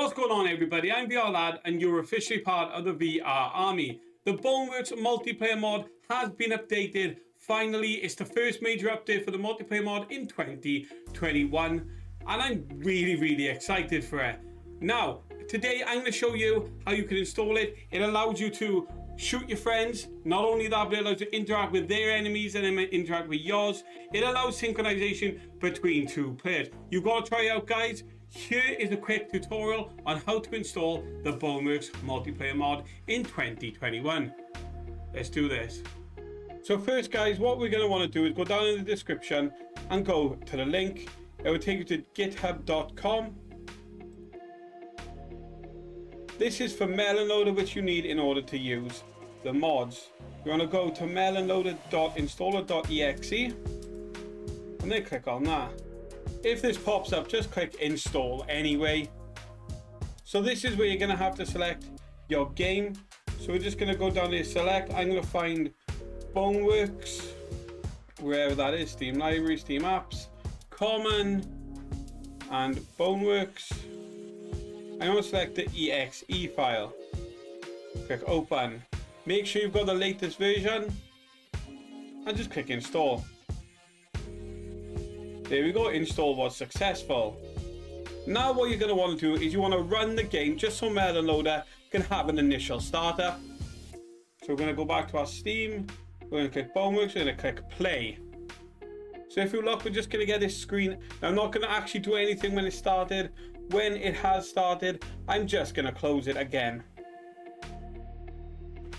What's going on everybody? I'm VR Lad and you're officially part of the VR army. The Boneworks multiplayer mod has been updated. Finally, it's the first major update for the multiplayer mod in 2021 and I'm really, really excited for it. Now, today I'm going to show you how you can install it. It allows you to shoot your friends. Not only that, but it allows you to interact with their enemies and then interact with yours. It allows synchronization between two players. You've got to try it out, guys. Here is a quick tutorial on how to install the Boneworks multiplayer mod in 2021. Let's do this. So first guys, what we're going to want to do is go down in the description and go to the link. It will take you to github.com. This is for Melonloader which you need in order to use the mods. You want to go to melonloader.installer.exe and then click on that. If this pops up, just click install anyway. So this is where you're going to have to select your game. So we're just going to go down here, select. I'm going to find Boneworks, wherever that is, Steam Library, Steam Apps, Common, and Boneworks. I'm to select the exe file. Click open. Make sure you've got the latest version and just click install. There we go, install was successful. Now what you're going to want to do is you want to run the game just so Melonloader can have an initial startup. So we're going to go back to our Steam, we're going to click Boneworks, we're going to click play. So if you look, we're just going to get this screen. Now, I'm not going to actually do anything when it started. When it has started, I'm just going to close it again.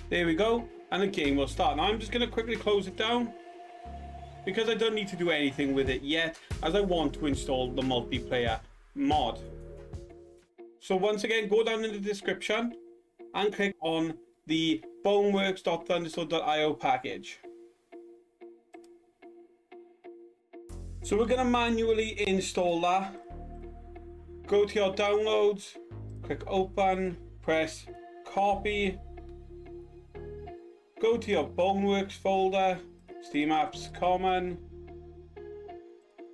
There we go, and the game will start. Now I'm just going to quickly close it down because I don't need to do anything with it yet as I want to install the multiplayer mod. So once again, go down in the description and click on the boneworks.thunderstore.io package. So we're going to manually install that. Go to your downloads, click open, press copy, go to your Boneworks folder, Steam Apps Common,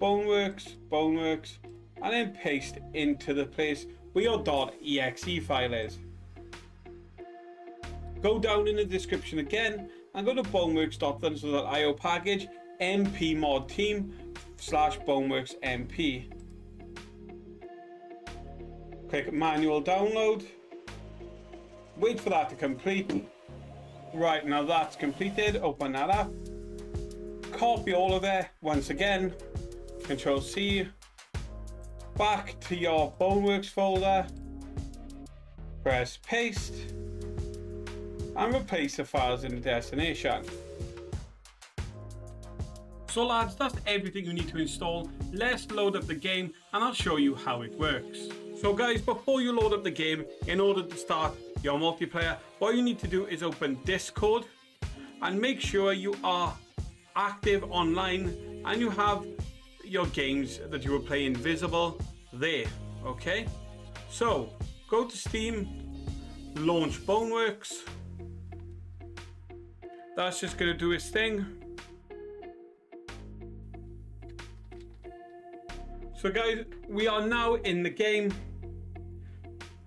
Boneworks, Boneworks, and then paste into the place where your .exe file is. Go down in the description again and go to boneworks.thunderstore.io package mp mod team slash boneworks mp. Click manual download. Wait for that to complete. Right, now that's completed. Open that up copy all of it once again. Control C. Back to your boneworks folder. Press paste. And replace the files in the destination. So lads that's everything you need to install. Let's load up the game and I'll show you how it works. So guys before you load up the game in order to start your multiplayer what you need to do is open discord and make sure you are active online and you have your games that you were playing visible there okay? So go to steam launch boneworks. That's just going to do its thing. So guys we are now in the game.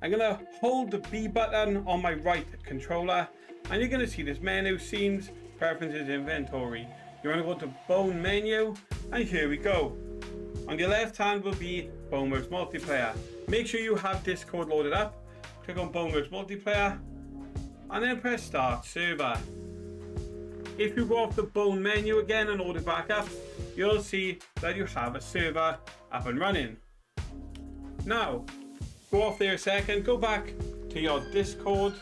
I'm gonna hold the B button on my right controller and you're gonna see this menu scenes preferences inventory you want to go to Bone menu, and here we go. On your left hand will be Boneworks Multiplayer. Make sure you have Discord loaded up. Click on Boneworks Multiplayer, and then press Start Server. If you go off the Bone menu again and it back up, you'll see that you have a server up and running. Now, go off there a second, go back to your Discord.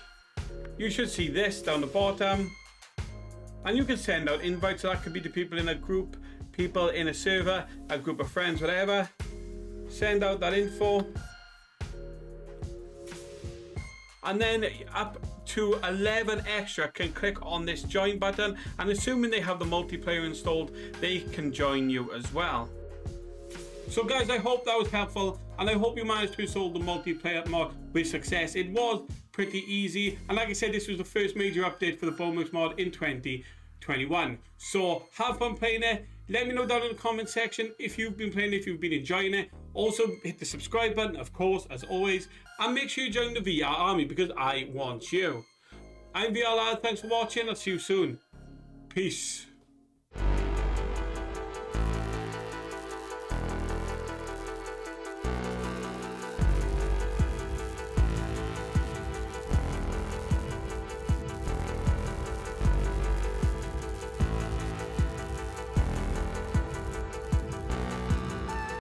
You should see this down the bottom and you can send out invites, so that could be to people in a group, people in a server, a group of friends, whatever. Send out that info. And then up to 11 extra can click on this join button and assuming they have the multiplayer installed, they can join you as well. So guys, I hope that was helpful and I hope you managed to install the multiplayer mod with success. It was pretty easy and like I said, this was the first major update for the Boneworks mod in 2021. So have fun playing it. Let me know down in the comment section if you've been playing, it, if you've been enjoying it. Also, hit the subscribe button, of course, as always. And make sure you join the VR army because I want you. I'm VR Lad. Thanks for watching. I'll see you soon. Peace.